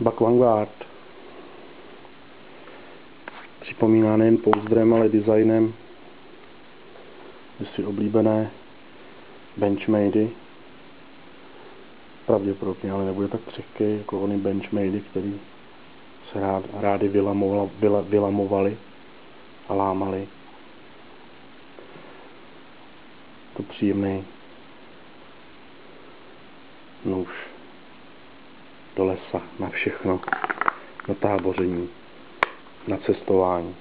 Buck Vanguard připomíná nejen pouzdrem, ale designem si oblíbené benchmady. Pravděpodobně, ale nebude tak křehký jako ony benchmady, který se rád, rádi vylamovali a lámali. To příjemný nůž do lesa, na všechno, na táboření, na cestování.